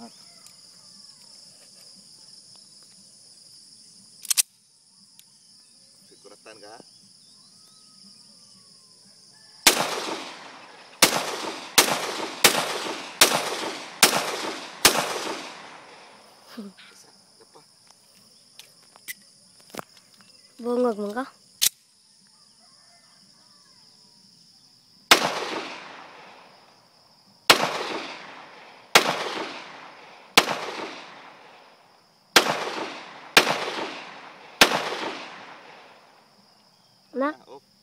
banget Sikuretan kah? Bisa, apa? 好。了